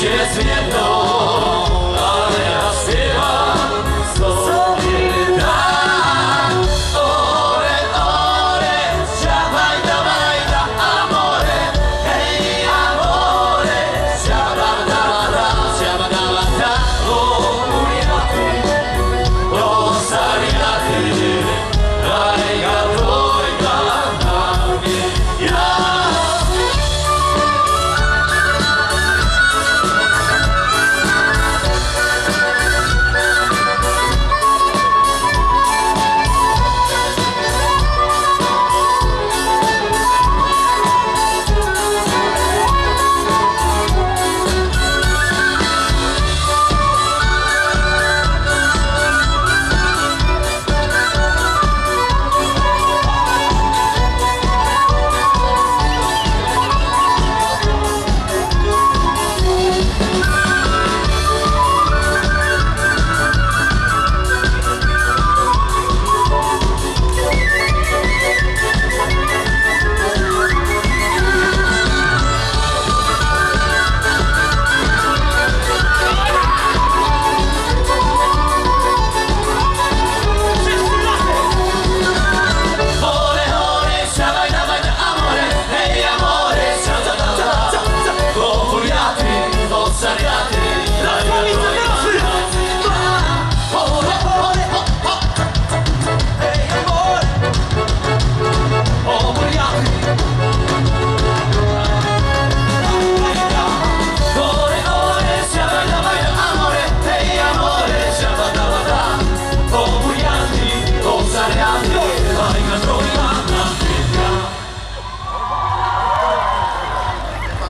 oczy, liście.